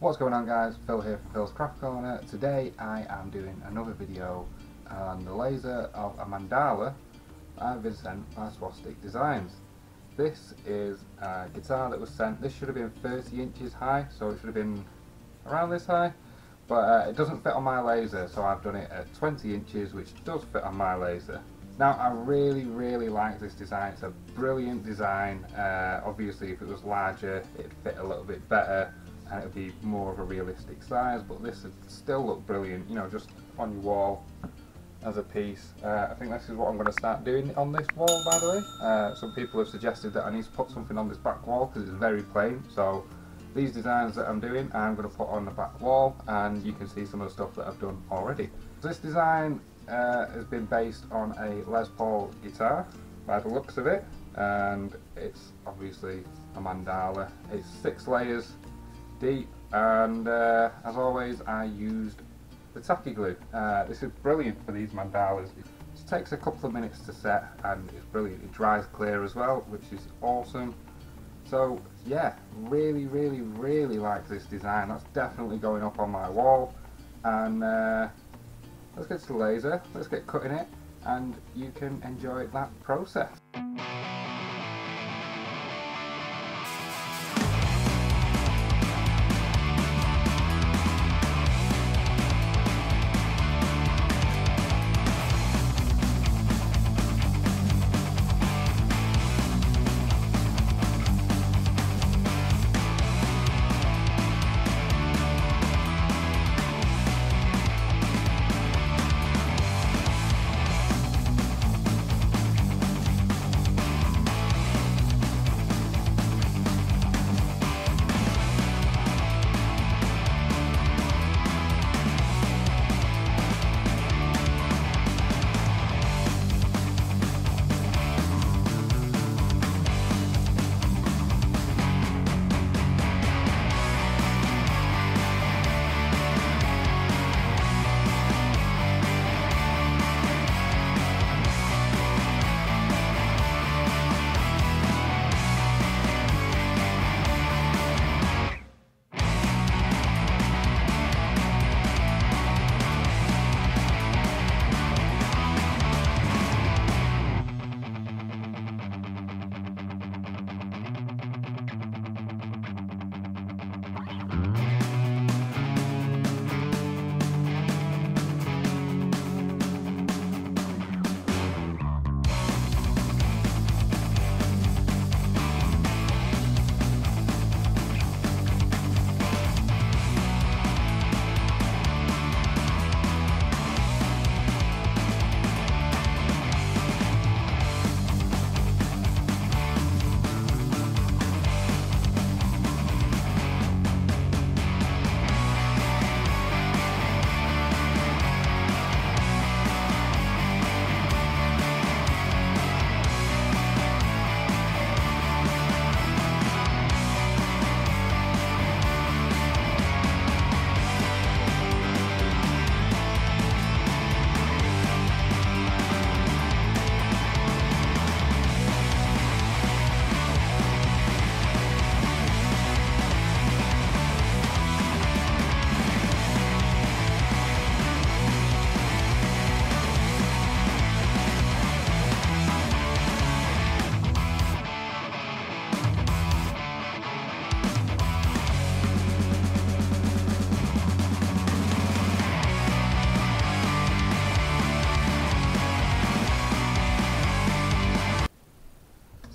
What's going on guys, Phil here from Phil's Craft Corner. Today I am doing another video on the laser of a mandala I've sent by Swastik Designs. This is a guitar that was sent, this should have been 30 inches high, so it should have been around this high, but uh, it doesn't fit on my laser, so I've done it at 20 inches, which does fit on my laser. Now I really really like this design, it's a brilliant design, uh, obviously if it was larger it'd fit a little bit better, and it would be more of a realistic size but this would still look brilliant you know just on your wall as a piece. Uh, I think this is what I'm going to start doing on this wall by the way. Uh, some people have suggested that I need to put something on this back wall because it's very plain. So these designs that I'm doing I'm going to put on the back wall and you can see some of the stuff that I've done already. This design uh, has been based on a Les Paul guitar by the looks of it and it's obviously a mandala. It's six layers deep and uh, as always I used the tacky glue. Uh, this is brilliant for these mandalas. It takes a couple of minutes to set and it's brilliant. It dries clear as well which is awesome. So yeah, really really really like this design. That's definitely going up on my wall and uh, let's get to the laser, let's get cutting it and you can enjoy that process.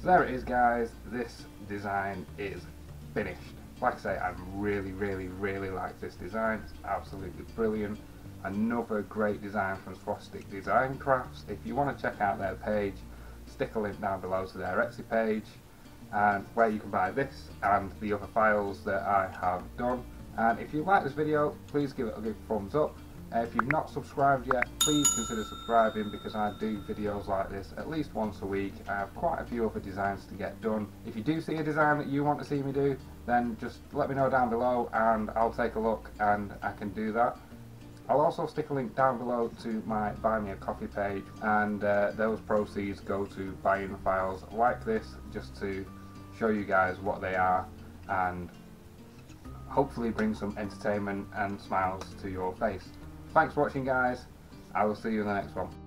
So there it is guys, this design is finished. Like I say, I really, really, really like this design. It's absolutely brilliant. Another great design from Swastik Design Crafts. If you want to check out their page, stick a link down below to their Etsy page and where you can buy this and the other files that I have done. And if you like this video, please give it a big thumbs up. Uh, if you've not subscribed yet, please consider subscribing because I do videos like this at least once a week. I have quite a few other designs to get done. If you do see a design that you want to see me do, then just let me know down below and I'll take a look and I can do that. I'll also stick a link down below to my Buy Me a Coffee page and uh, those proceeds go to buying files like this just to show you guys what they are and hopefully bring some entertainment and smiles to your face. Thanks for watching guys, I will see you in the next one.